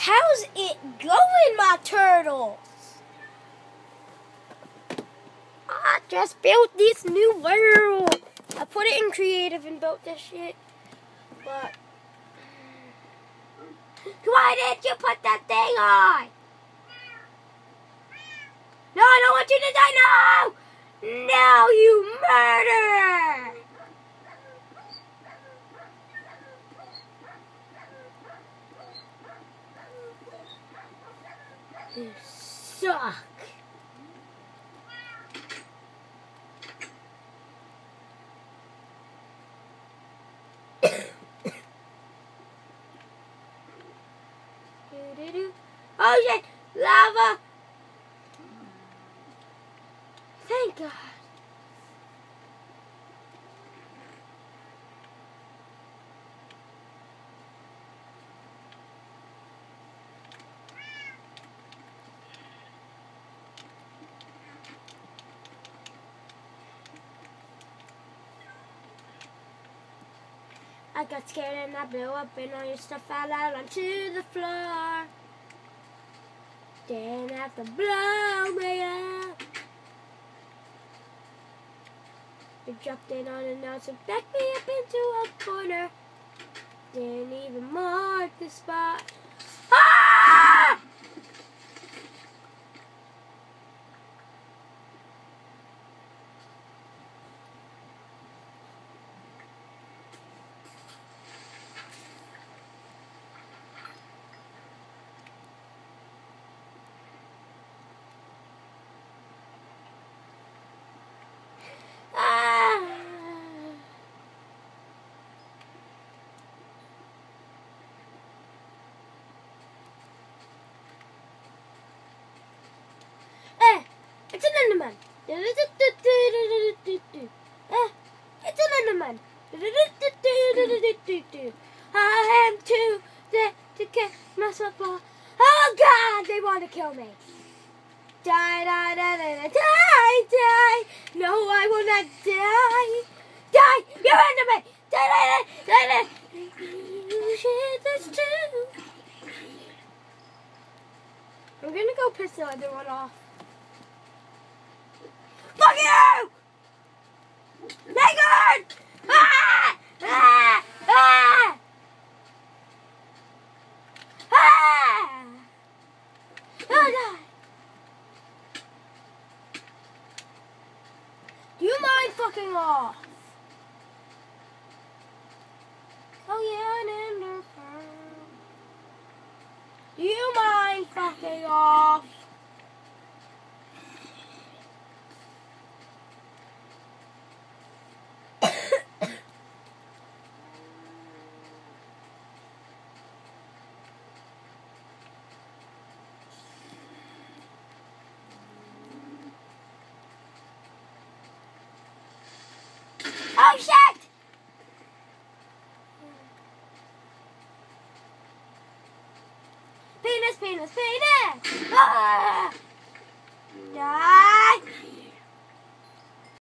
How's it going, my turtles? I just built this new world. I put it in creative and built this shit. But why did you put that thing on? No, I don't want you to die. No! No, you murderer! Suck. Oh shit! Lava! Thank God. I got scared and I blew up and all your stuff fell out onto the floor. Didn't have to blow me up. You dropped it on and now so backed me up into a corner. Didn't even mark the spot. It's an Enderman. Eh, it's an Enderman. I am too dead to get myself off. Oh God, they want to kill me. Die, die, die, die, die, die. No, I will not die. Die, you're under me. Die, die, die, die, die. You shit this. I'm gonna go piss the other one off. 对哦。Penis, penis, penis! Ah! Die!